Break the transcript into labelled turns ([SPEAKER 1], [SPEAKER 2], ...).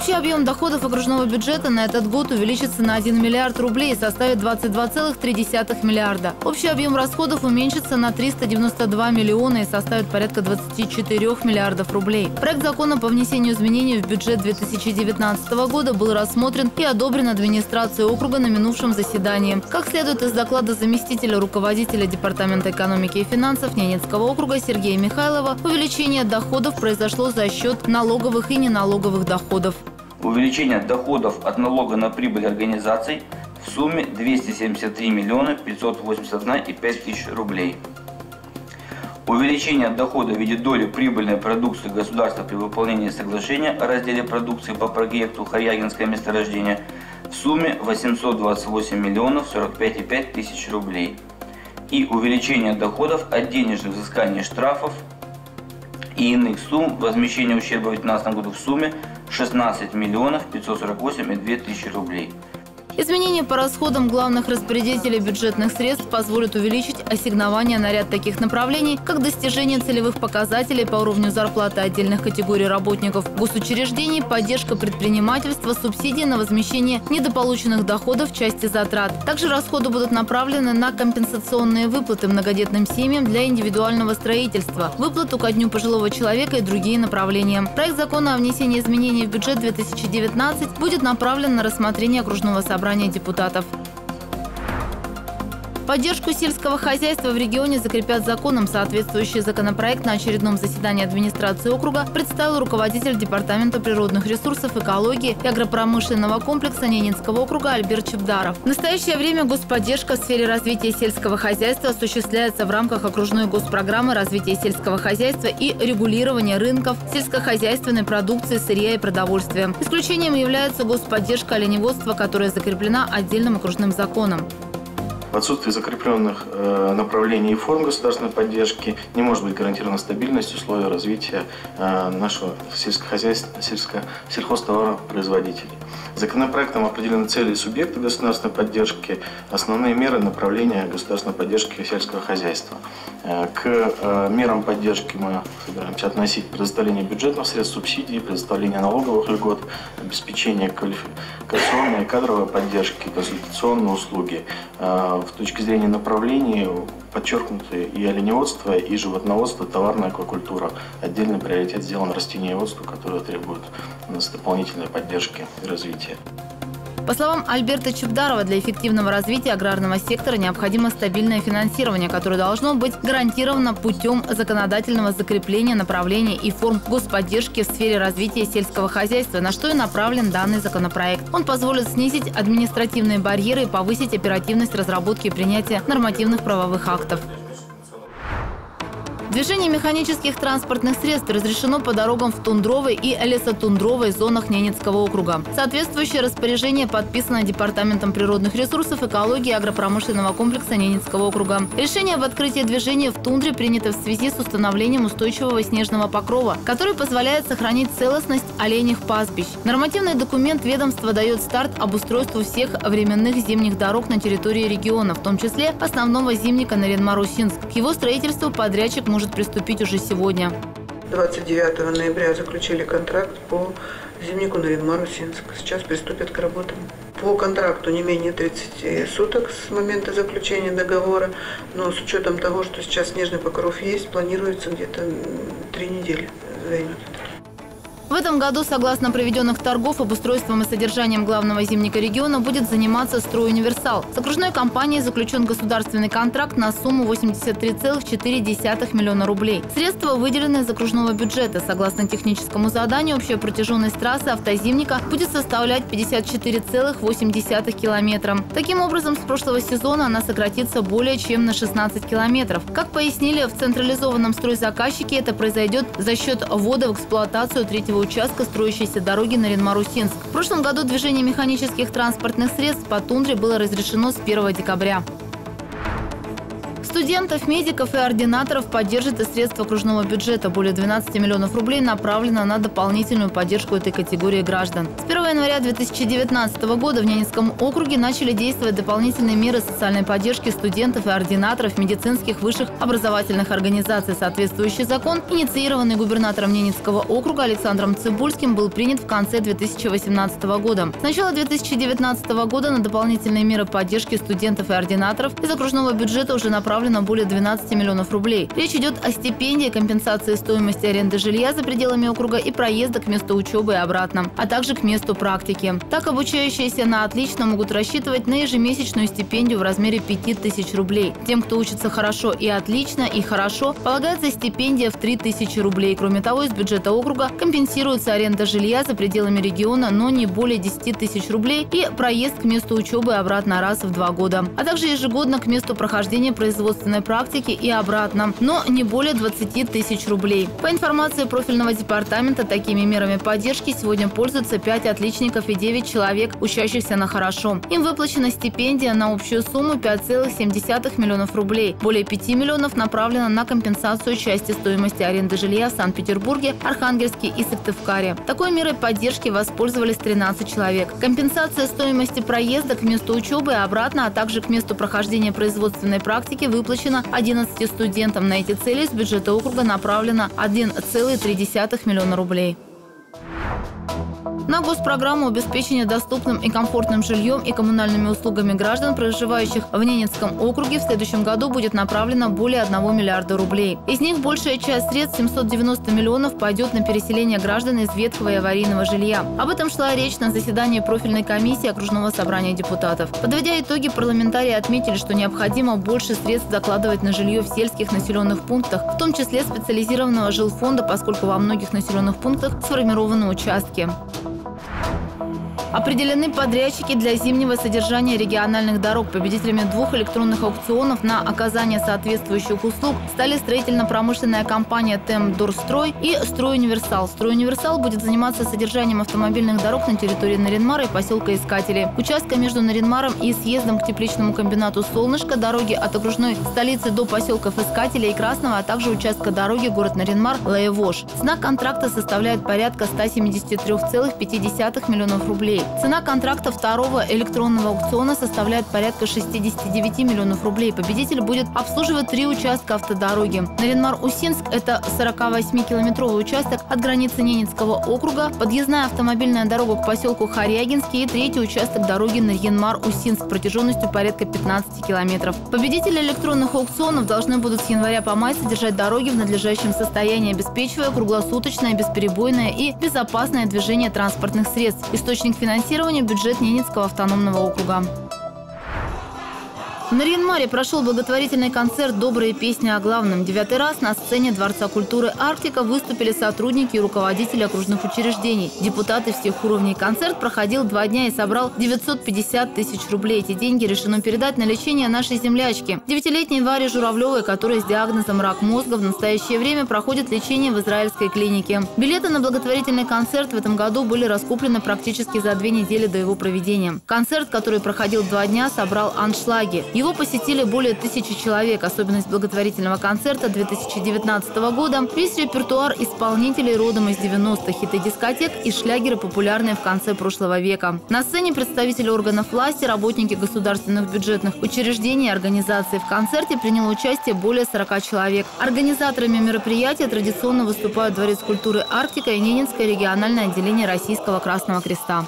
[SPEAKER 1] Общий объем доходов окружного бюджета на этот год увеличится на 1 миллиард рублей и составит 22,3 миллиарда. Общий объем расходов уменьшится на 392 миллиона и составит порядка 24 миллиардов рублей. Проект закона по внесению изменений в бюджет 2019 года был рассмотрен и одобрен администрацией округа на минувшем заседании. Как следует из доклада заместителя руководителя Департамента экономики и финансов Ненецкого округа Сергея Михайлова, увеличение доходов произошло за счет налоговых и неналоговых доходов.
[SPEAKER 2] Увеличение доходов от налога на прибыль организаций в сумме 273 миллиона 581,5 тысяч рублей. Увеличение дохода в виде доли прибыльной продукции государства при выполнении соглашения о разделе продукции по проекту «Харьягинское месторождение» в сумме 828 миллионов 45,5 тысяч рублей. И увеличение доходов от денежных взысканий штрафов и иных сумм возмещения ущерба в 2019 году в сумме 16 миллионов 548,2 тысячи рублей.
[SPEAKER 1] Изменения по расходам главных распорядителей бюджетных средств позволят увеличить ассигнования на ряд таких направлений, как достижение целевых показателей по уровню зарплаты отдельных категорий работников госучреждений, поддержка предпринимательства, субсидии на возмещение недополученных доходов в части затрат. Также расходы будут направлены на компенсационные выплаты многодетным семьям для индивидуального строительства, выплату ко дню пожилого человека и другие направления. Проект закона о внесении изменений в бюджет 2019 будет направлен на рассмотрение окружного собрания собрания депутатов. Поддержку сельского хозяйства в регионе закрепят законом. Соответствующий законопроект на очередном заседании администрации округа представил руководитель Департамента природных ресурсов, экологии и агропромышленного комплекса Ненецкого округа Альберт Чебдаров. В настоящее время господдержка в сфере развития сельского хозяйства осуществляется в рамках окружной госпрограммы развития сельского хозяйства и регулирования рынков сельскохозяйственной продукции, сырья и продовольствия. Исключением является господдержка оленеводства, которая закреплена отдельным окружным законом.
[SPEAKER 3] В отсутствии закрепленных э, направлений и форм государственной поддержки не может быть гарантирована стабильность условий развития э, нашего сельскохозяйства, сельско, сельхозтоваропроизводителей. Законопроектом определены цели и субъекты государственной поддержки, основные меры направления государственной поддержки сельского хозяйства. Э, к мерам поддержки мы собираемся относить предоставление бюджетных средств, субсидий, предоставление налоговых льгот, обеспечение квалификационной и кадровой поддержки, консультационные услуги, в точке зрения направлений подчеркнуты и оленеводство, и животноводство, товарная аквакультура. Отдельный приоритет сделан растениеводству, которое требует у нас дополнительной поддержки и развития.
[SPEAKER 1] По словам Альберта Чебдарова, для эффективного развития аграрного сектора необходимо стабильное финансирование, которое должно быть гарантировано путем законодательного закрепления направления и форм господдержки в сфере развития сельского хозяйства, на что и направлен данный законопроект. Он позволит снизить административные барьеры и повысить оперативность разработки и принятия нормативных правовых актов. Движение механических транспортных средств разрешено по дорогам в тундровой и лесотундровой зонах Ненецкого округа. Соответствующее распоряжение подписано Департаментом природных ресурсов, экологии и агропромышленного комплекса Ненецкого округа. Решение об открытии движения в тундре принято в связи с установлением устойчивого снежного покрова, который позволяет сохранить целостность оленях пастбищ. Нормативный документ ведомства дает старт обустройству всех временных зимних дорог на территории региона, в том числе основного зимника на Ренмарусинск. К его строительству подрядчик может может приступить уже сегодня.
[SPEAKER 4] 29 ноября заключили контракт по зимнику на Ренмарусинск. Сейчас приступят к работам. По контракту не менее 30 суток с момента заключения договора, но с учетом того, что сейчас снежный покров есть, планируется где-то три недели займет.
[SPEAKER 1] В этом году, согласно проведенных торгов, обустройством и содержанием главного зимника региона будет заниматься «Стройуниверсал». С окружной компанией заключен государственный контракт на сумму 83,4 миллиона рублей. Средства выделены из окружного бюджета. Согласно техническому заданию, общая протяженность трассы автозимника будет составлять 54,8 километра. Таким образом, с прошлого сезона она сократится более чем на 16 километров. Как пояснили в централизованном стройзаказчике, это произойдет за счет ввода в эксплуатацию третьего участка строящейся дороги на Ренмарусинск. В прошлом году движение механических транспортных средств по тундре было разрешено с 1 декабря. Студентов, медиков и ординаторов поддержит и средства окружного бюджета. Более 12 миллионов рублей направлено на дополнительную поддержку этой категории граждан. С 1 января 2019 года в Ненецком округе начали действовать дополнительные меры социальной поддержки студентов и ординаторов медицинских высших образовательных организаций. Соответствующий закон, инициированный губернатором Ненецкого округа Александром Цибульским, был принят в конце 2018 года. С начала 2019 года на дополнительные меры поддержки студентов и ординаторов из окружного бюджета уже направлено более 12 миллионов рублей. Речь идет о стипендии, компенсации стоимости аренды жилья за пределами округа и проезда к месту учебы и обратно, а также к месту практики. Так, обучающиеся на отлично могут рассчитывать на ежемесячную стипендию в размере 5000 рублей. Тем, кто учится хорошо и отлично, и хорошо, полагается стипендия в 3000 рублей. Кроме того, из бюджета округа компенсируется аренда жилья за пределами региона, но не более 10 тысяч рублей и проезд к месту учебы обратно раз в два года, а также ежегодно к месту прохождения производственной практики и обратно, но не более 20 тысяч рублей. По информации профильного департамента, такими мерами поддержки сегодня пользуются 5 отличников и 9 человек, учащихся на хорошо. Им выплачена стипендия на общую сумму 5,7 миллионов рублей. Более 5 миллионов направлено на компенсацию части стоимости аренды жилья в Санкт-Петербурге, Архангельске и Сыктывкаре. Такой мерой поддержки воспользовались 13 человек. Компенсация стоимости проезда к месту учебы и обратно, а также к месту прохождения производственной практики выплачена 11 студентам. На эти цели из бюджета округа направлено 1,3 миллиона рублей. На госпрограмму обеспечения доступным и комфортным жильем и коммунальными услугами граждан, проживающих в Ненецком округе, в следующем году будет направлено более 1 миллиарда рублей. Из них большая часть средств, 790 миллионов, пойдет на переселение граждан из ветхого и аварийного жилья. Об этом шла речь на заседании профильной комиссии окружного собрания депутатов. Подводя итоги, парламентарии отметили, что необходимо больше средств закладывать на жилье в сельских населенных пунктах, в том числе специализированного жилфонда, поскольку во многих населенных пунктах сформированы участки. Определены подрядчики для зимнего содержания региональных дорог. Победителями двух электронных аукционов на оказание соответствующих услуг стали строительно-промышленная компания «Темдорстрой» и «Стройуниверсал». «Стройуниверсал» будет заниматься содержанием автомобильных дорог на территории Наринмара и поселка Искатели. Участка между Наринмаром и съездом к тепличному комбинату «Солнышко», дороги от окружной столицы до поселков Искателя и Красного, а также участка дороги город Наринмар – Лаевош. Цена контракта составляет порядка 173,5 миллионов рублей рублей. Цена контракта второго электронного аукциона составляет порядка 69 миллионов рублей. Победитель будет обслуживать три участка автодороги. Наринмар-Усинск – это 48-километровый участок от границы Ненецкого округа, подъездная автомобильная дорога к поселку Харягинский и третий участок дороги Нарьянмар-Усинск протяженностью порядка 15 километров. Победители электронных аукционов должны будут с января по май содержать дороги в надлежащем состоянии, обеспечивая круглосуточное, бесперебойное и безопасное движение транспортных средств. Источник финансирования финансирования бюджет Ненецкого автономного округа. В Нарьянмаре прошел благотворительный концерт «Добрые песни о главном». Девятый раз на сцене Дворца культуры «Арктика» выступили сотрудники и руководители окружных учреждений, депутаты всех уровней. Концерт проходил два дня и собрал 950 тысяч рублей. Эти деньги решено передать на лечение нашей землячки. Девятилетней Варе Журавлевой, которая с диагнозом рак мозга в настоящее время проходит лечение в израильской клинике. Билеты на благотворительный концерт в этом году были раскуплены практически за две недели до его проведения. Концерт, который проходил два дня, собрал аншлаги. Его посетили более тысячи человек. Особенность благотворительного концерта 2019 года – весь репертуар исполнителей родом из 90-х, хиты дискотек и шлягеры, популярные в конце прошлого века. На сцене представители органов власти, работники государственных бюджетных учреждений и организаций. В концерте приняло участие более 40 человек. Организаторами мероприятия традиционно выступают Дворец культуры «Арктика» и Ненецкое региональное отделение Российского Красного Креста.